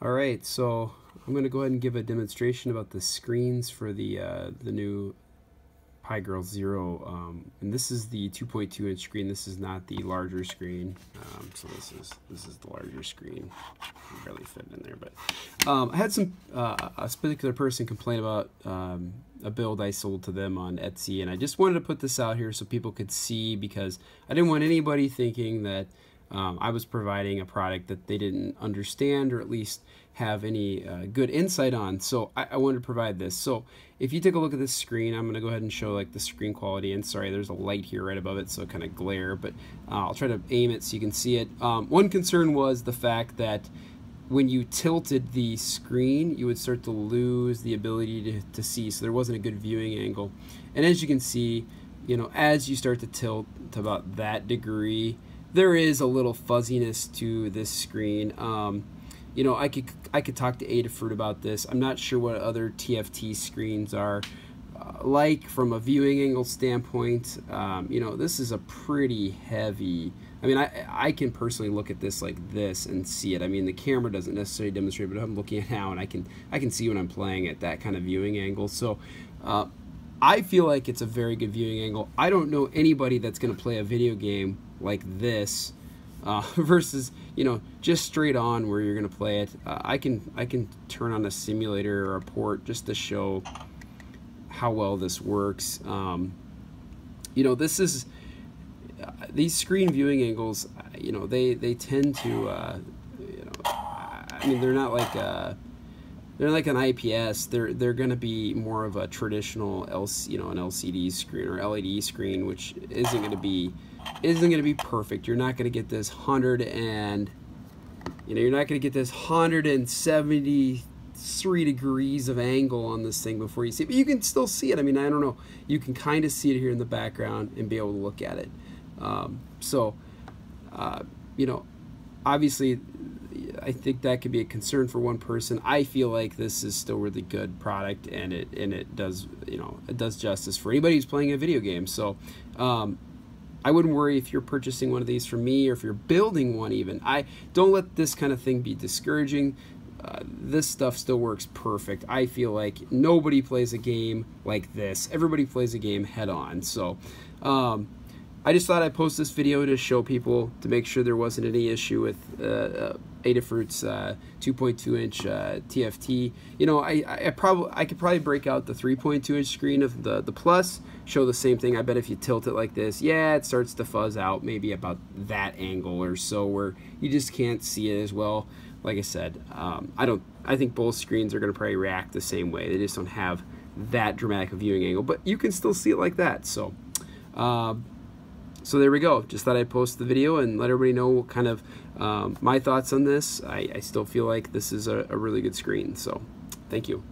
All right, so I'm going to go ahead and give a demonstration about the screens for the uh, the new PiGRRL Zero, um, and this is the 2.2 inch screen. This is not the larger screen, um, so this is this is the larger screen. barely fit in there, but um, I had some uh, a particular person complain about um, a build I sold to them on Etsy, and I just wanted to put this out here so people could see because I didn't want anybody thinking that um, I was providing a product that they didn't understand or at least have any uh, good insight on. So I, I, wanted to provide this. So if you take a look at this screen, I'm going to go ahead and show like the screen quality. And sorry, there's a light here right above it, so kind of glare, but uh, I'll try to aim it so you can see it. Um, one concern was the fact that when you tilted the screen, you would start to lose the ability to, to see. So there wasn't a good viewing angle. And as you can see, you know, as you start to tilt to about that degree, there is a little fuzziness to this screen. Um, you know, I could I could talk to Adafruit about this. I'm not sure what other TFT screens are uh, like from a viewing angle standpoint. Um, you know, this is a pretty heavy. I mean, I I can personally look at this like this and see it. I mean, the camera doesn't necessarily demonstrate, but I'm looking at now and I can I can see when I'm playing at that kind of viewing angle. So. Uh, I feel like it's a very good viewing angle. I don't know anybody that's going to play a video game like this uh, versus you know just straight on where you're to play it. Uh, I can I can turn on a simulator or a port just to show how well this works. Um, you know this is uh, these screen viewing angles. You know they they tend to uh, you know I mean they're not like uh, they're like an IPS. They're they're going to be more of a traditional LC, you know, an LCD screen or LED screen, which isn't going to be isn't going to be perfect. You're not going to get this hundred and you know you're not going to get this 173 degrees of angle on this thing before you see it, but you can still see it. I mean, I don't know. You can kind of see it here in the background and be able to look at it. Um, so, uh, you know, obviously I think that could be a concern for one person. I feel like this is still really good product, and it and it does you know it does justice for anybody who's playing a video game. So um, I wouldn't worry if you're purchasing one of these from me or if you're building one even. I don't let this kind of thing be discouraging. Uh, this stuff still works perfect. I feel like nobody plays a game like this. Everybody plays a game head on. So. Um, I just thought I'd post this video to show people to make sure there wasn't any issue with uh, uh Adafruit's uh, 2.2 inch uh, TFT. You know, I, I probably I could probably break out the 3.2 inch screen of the the Plus, show the same thing. I bet if you tilt it like this, yeah, it starts to fuzz out maybe about that angle or so where you just can't see it as well. Like I said, um, I don't. I think both screens are going to probably react the same way. They just don't have that dramatic a viewing angle, but you can still see it like that. So. Uh, so there we go. Just thought I'd post the video and let everybody know what kind of um, my thoughts on this. I, I, still feel like this is a, a really good screen. So thank you.